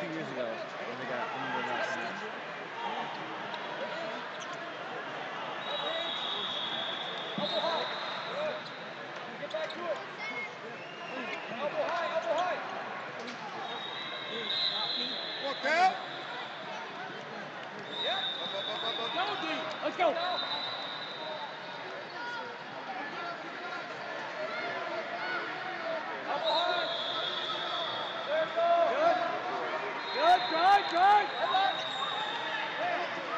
two years ago when they got the number of laps. Elbow high. Good. Get back to it. Elbow high, elbow high. Look out! Yeah. Up, up, up, up, up. Go, D. Let's go. Elbow high. There it goes. Good. Good. Drive. Drive.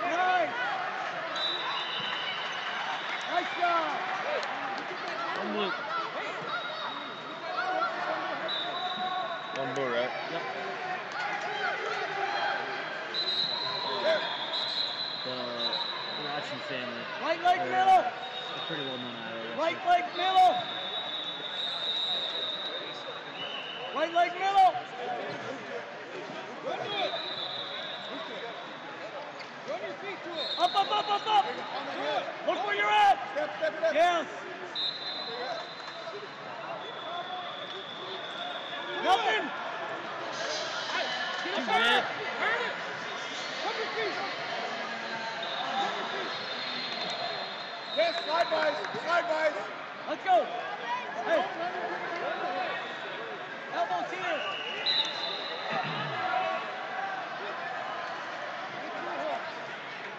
Nice. Nice job. One blue. One blue, right? Yep. The Rathjen family. Right leg middle. They're pretty well known out of Right leg middle. Right leg middle. Run to it. Run your feet to it. Up, up, up, up, up. Do it. Look where you're at. Step, step it up. Yes. Nothing. Too bad. Turn it. Put your feet. Put your feet. Yes, slide bys, slide bys. Let's go. Hey. Elbows here.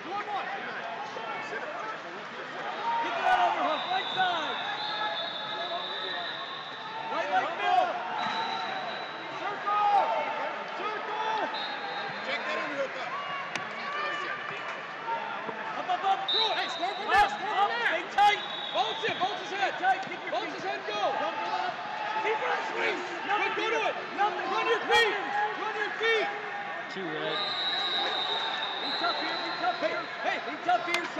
Do one more. Keep that overhook. Right side. Right leg middle. Circle. Circle. Check that underhook up. Up, up, up. Through it. Hey, score from Up, there. Score up. from there. Stay tight. Bounce it. Bounce his head. Tight. Keep your Bounce feet. his head. Go. Don't go up. Keep it squeeze. Nothing. Go to it. Nothing. Run your feet. Run your feet. Two red. Be tough here. Be tough here. Hey, be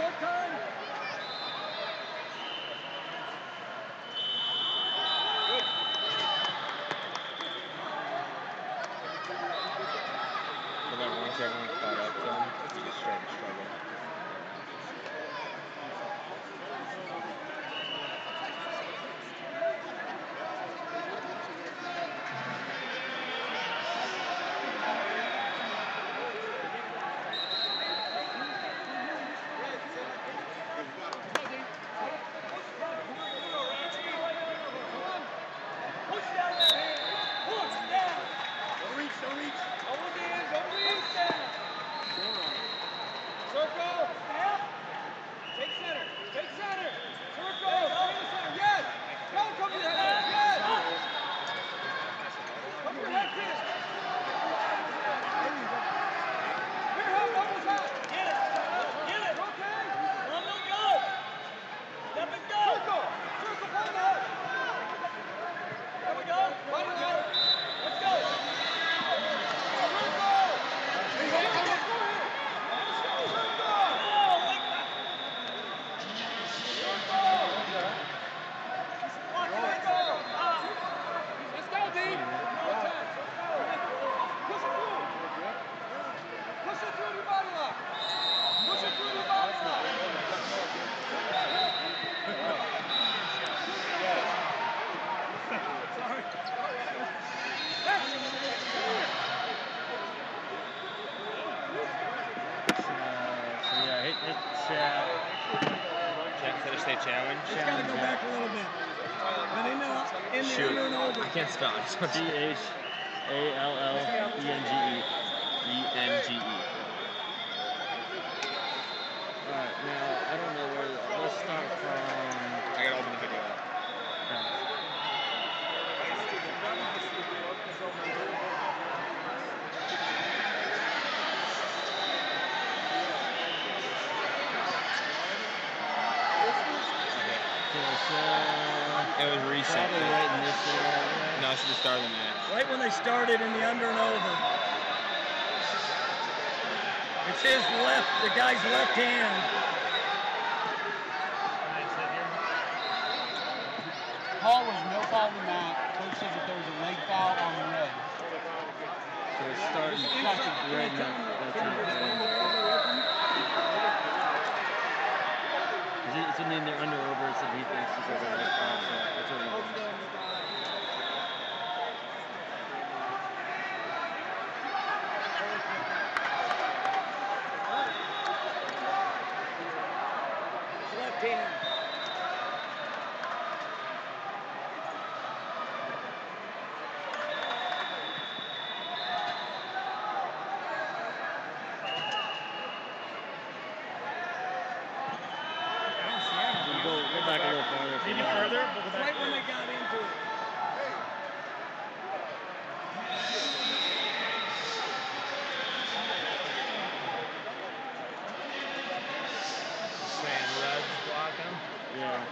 tough here. Short time. But then once everyone caught up to him, he just started struggling. Push down that hand. Push down. Don't reach, don't reach. Hold it in. Don't reach. Push down. Circle. Snap. Take center. Take center. Circle. Stay in the center. Yes. Go. Come to the head. Yes. Come to the head. Get it. Here, help. Almost out. Get it. Get it. Okay. Let them go. Let them go. Circle. Circle. Find the head. There we go. Find the head. Let's go. Circle. Hey, go here. Go here. Circle. Oh, like that. Watch it. Let's go. Ah. Let's go, D. No time. Push it through. Push it through your body lock. Push it through your body lock. So yeah, hit, hit, uh, Can't finish challenge. It's got to go back a little bit. But in the, in the Shoot. under and over. I can't spell. I just want C to H A L L E N G E. E N G E. Alright, now I don't know where. Let's start from. I gotta open the video up. Okay, so. It. Probably right in this area. No, it's the start of the match. Right when they started in the under and over. It's his left, the guy's left hand. Paul was no foul on that. Coach says that there was a leg foul on the red. So it's starting right in that, that time frame. Is it- It's in the under over, so he thinks he's over right now, so that's what he wants. It's right when they got into it. Saying Red's blocking. Yeah.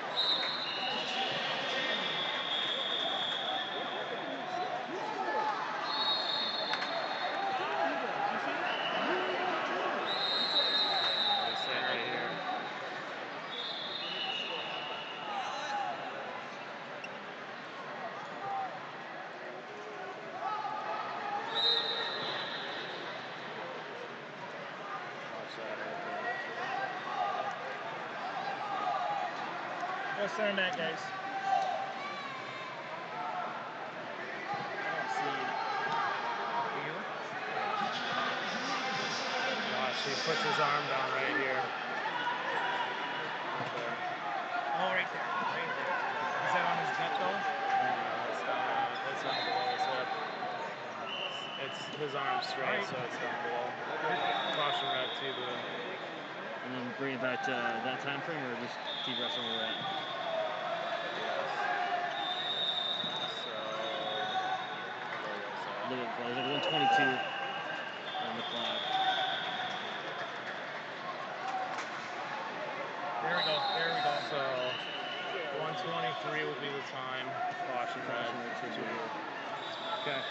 They're saying right here. Watch that right there. What's center net, guys? I don't see you. Watch, he puts his arm down right here. Right there. Oh, right there. Right there. Is that on his gut, though? No, it's down. It's down below his hip. It's his arm straight, so it's down below. Caution red T blue. And then bring it back to that time frame or just keep wrestling with we're at? Yes. So where was A that? little bit closer. 122 on the clock. There we go. There we go. So 123 will be the time. Caution red. Caution red, T T blue. blue. Okay.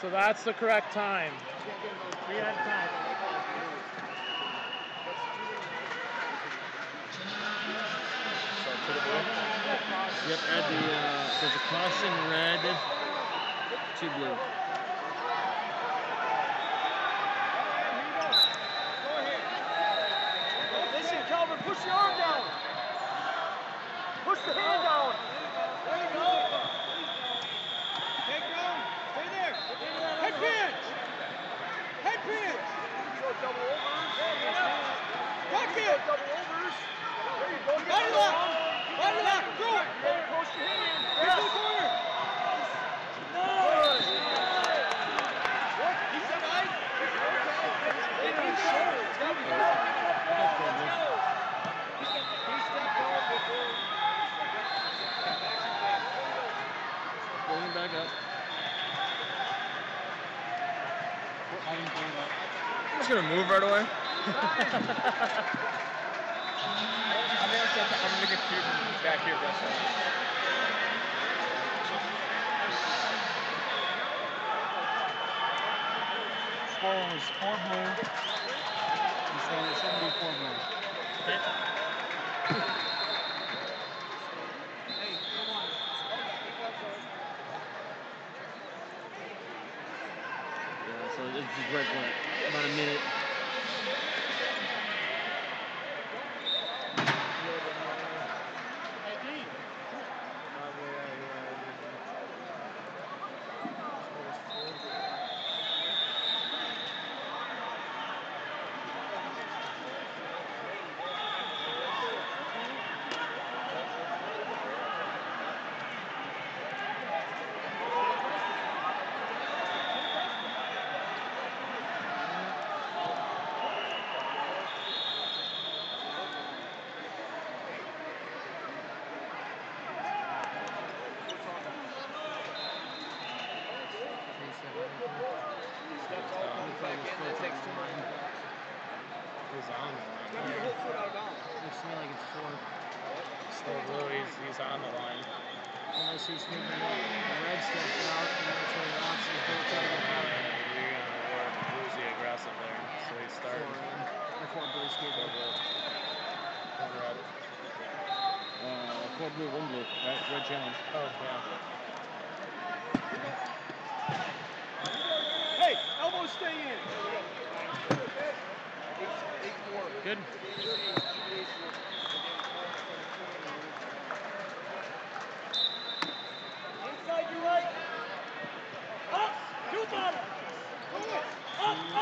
So that's the correct time. We have time. So to the blue. Yep, add the, uh, a caution red to blue. Listen, Calvin, push your arm down. Push the hand down. There you go. Take down. Stay there. Head pinch. Head pinch. Go double overs. Tuck it. Double overs. There you go. Body lock. Body lock. Through it. Push your hand. Get to the corner. Nice. What? He's up high. He's shoulder. It's got to be good. Let's go. He stepped on before. Bring it back up. I didn't bring it up. I'm just gonna move right away. I'm gonna. I'm gonna get you from back here, Russell. Score was four blue. He's saying it shouldn't be four blue. Yeah, just for about a minute. Steps all comes back in. That takes too much. He's on the Got line. your whole foot out of bounds. Looks to me like it's four. Still blue. He's, he's on the line. Unless he's thinking that the red stepped out and that's where the options built in. And you're gonna work blues aggressive there. So he's Four starting. red. Or four blue, excuse Four me. blue. One red. Uh, four blue, one blue. Right, red challenge. Oh yeah. Hey, elbows stay in. Good. Inside your right. Up. Two bottom. Do it.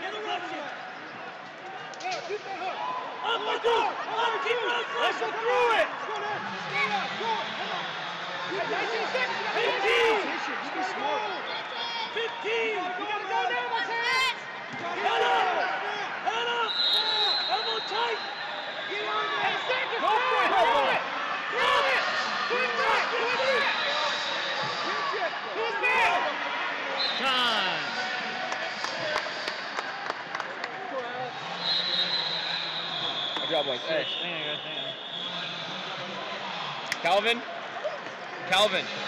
Get the rush in. Yeah, keep that hook. Up, let's. Up, keep it up, Let's go through it. Let's go there. Stay up. Go. Come on. 19 seconds. You gotta go. 15. You be smart. 15. You gotta go now, Martez. Head up. Head up. Elbow tight. Get on there. Hey, seconds. Go for it. Move it. Move it. Twist it. Twist it. Twist it. Twist it. Time. Good job, boys. Hey, Hang on, hang on. Calvin. Calvin.